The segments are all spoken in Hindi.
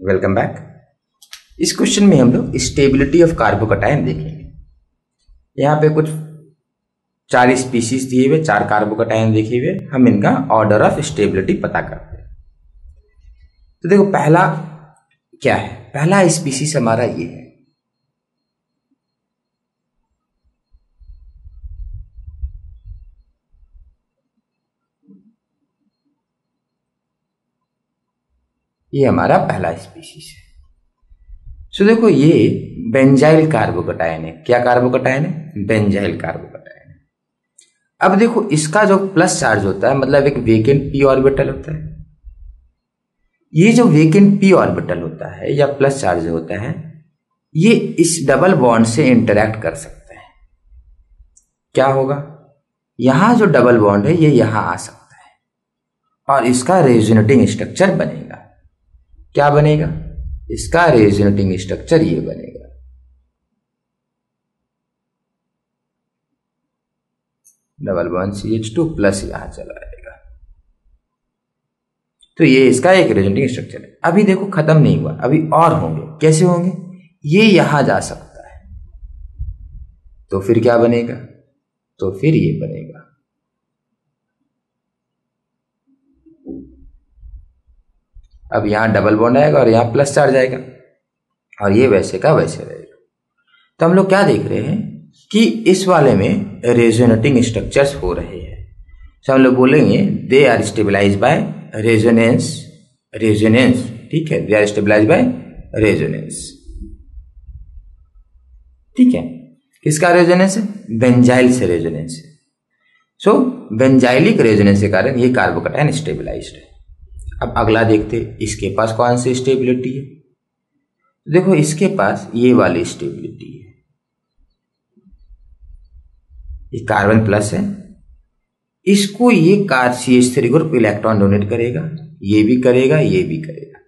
वेलकम बैक इस क्वेश्चन में हम लोग स्टेबिलिटी ऑफ़ कार्बो कार्बोकटाइन देखेंगे। यहाँ पे कुछ चार स्पीशीज दिए हुए, चार कार्बो कार्बोकटाइन देखे हुए, हम इनका ऑर्डर ऑफ़ स्टेबिलिटी पता करते हैं। तो देखो, पहला क्या है? पहला स्पीशीज हमारा ये है। ये हमारा पहला स्पीशीज है। सो देखो ये बेंजाइल कार्बोकटायन है। क्या कार्बोकटायन है? बेंजाइल कार्बोकटायन है। अब देखो इसका जो प्लस चार्ज होता है मतलब एक वेकेंट पी ऑर्बिटल होता है। ये जो वेकेंट पी ऑर्बिटल होता है, या प्लस चार्ज होता है, ये इस डबल बॉन्ड से इंटरेक्ट कर सकता है। क्या होगा? यहाँ जो डबल बॉन्ड है, ये यहाँ आ सकता है। और इसका रेजोनेटिंग स्ट्रक्चर बनेगा। क्या बनेगा? इसका रेजोनेटिंग स्ट्रक्चर ये बनेगा। Double one C H two plus यहाँ चला आएगा तो ये इसका एक रेजोनेटिंग स्ट्रक्चर है। अभी देखो, खत्म नहीं हुआ। अभी और होंगे। कैसे होंगे? ये यहाँ जा सकता है। तो फिर क्या बनेगा? तो फिर ये बनेगा। अब यहाँ डबल बॉन्ड आएगा और यहाँ प्लस चार्ज आएगा। और ये वैसे का वैसे रहेगा। तो हम लोग क्या देख रहे हैं कि इस वाले में रेजोनेटिंग स्ट्रक्चर्स हो रहे हैं। तो हम लोग बोलेंगे they are stabilize by resonance resonance ठीक है? They are stabilize by resonance ठीक है? किसका रेजोनेंस है? बेंजाइल से रेजोनेंस है सो बेंजाइलिक रेजोनेंस के कारण ये कार्बोकटाइन स्टेबलाइज्ड है। अब अगला देखते इसके पास कौन सी स्टेबिलिटी है? देखो, इसके पास ये वाली स्टेबिलिटी है। ये कार्बन प्लस है। इसको ये car C H three group electron donate करेगा, ये भी करेगा, ये भी करेगा।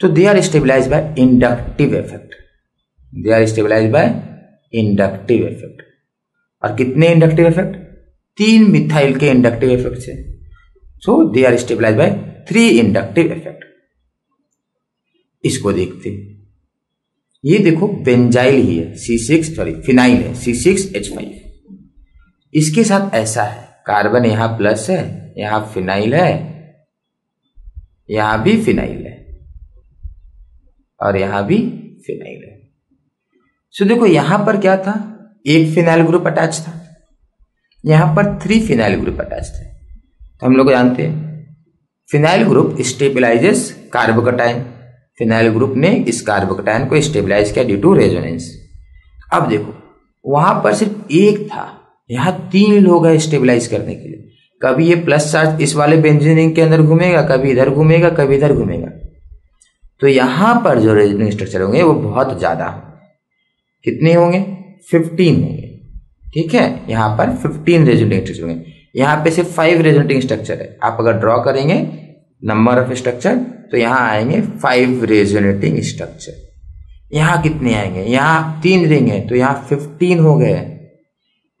तो they are stabilize by inductive effect they are stabilize by inductive effect और कितने इंडक्टिव इफ़ेक्ट तीन मिथाइल के इंडक्टिव इफ़ेक्ट से so they are stabilize by three inductive effect इसको देखते ये देखो बेंजाइल ही है सी सिक्स सॉरी फिनाइल है सी सिक्स एच फाइव इसके साथ ऐसा है कार्बन यहाँ प्लस है, यहाँ फिनाइल है, यहाँ भी फिनाइल है, और यहाँ भी फिनाइल है। सो देखो, यहाँ पर क्या था? एक फिनाइल ग्रुप अटैच था, यहाँ पर थ्री फिनाइल ग्रुप अटैच थे तो हम लोग जानते हैं। Phenyl group stabilizes carbocation phenyl group ने इस कार्बोकटाइन को स्टेबिलाईज किया ड्यू टू रेजोनेंस अब देखो, वहाँ पर सिर्फ़ एक था। यहाँ तीन लोग हैं स्टेबिलाईज करने के लिए। कभी ये प्लस चार्ज इस वाले बेंजीनिंग के अंदर घूमेगा, कभी इधर घूमेगा, कभी इधर घूमेगा। तो यहाँ पर जो रेजोनिंग स्ट्रक्चर होंगे, वो बहुत ज़्यादा कितने होंगे? फिफ्टीन होंगे। ठीक है? यहाँ पर फिफ्टीन रेजोनिंग स्ट्रक्चर होंगे। यहाँ पे सिर्फ़ फाइव रेजोनेटिंग स्ट्रक्चर है। आप अगर ड्रॉ करेंगे नंबर ऑफ़ स्ट्रक्चर तो यहाँ आएँगे फाइव रेजोनेटिंग स्ट्रक्चर यहाँ कितने आएँगे? यहाँ तीन रिंग है तो यहाँ फिफ्टीन हो गए।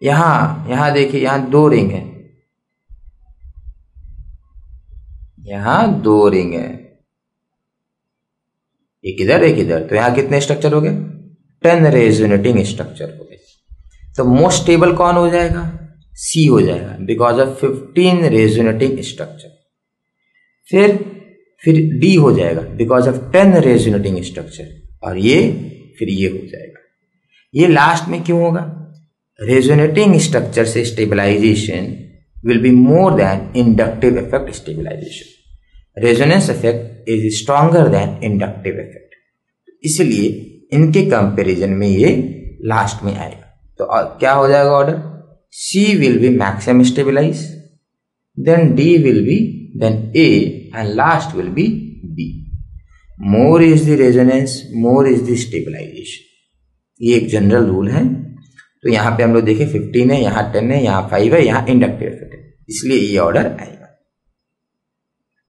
यहाँ यहाँ देखिए, यहाँ दो रिंग है। यहाँ दो रिंग है। एक इधर एक इधर तो यहाँ कितने स्ट्रक्चर हो गए? टेन रेजोनेटिंग स्ट्रक्चर हो गए। तो मोस्ट स्टेबल कौन हो जाएगा? सी हो जाएगा because of fifteen resonating structure फिर फिर डी हो जाएगा because of ten resonating structure और ये, फिर ये हो जाएगा। ये लास्ट में क्यों होगा? रेजोनेटिंग स्ट्रक्चर से stabilization will be more than inductive effect stabilization resonance effect is stronger than inductive effect इसलिए इनके कंपैरिजन में ये लास्ट में आएगा। तो क्या हो जाएगा order C will be maximum stabilized, then D will be, then A, and last will be B. More is the resonance, more is the stabilization. ये एक जनरल रूल है तो यहाँ पे हम लोग देखें 15 है यहाँ 10 है यहाँ 5 है यहाँ इंडक्टिव इफ़ेक्ट है इसलिए ये ऑर्डर आएगा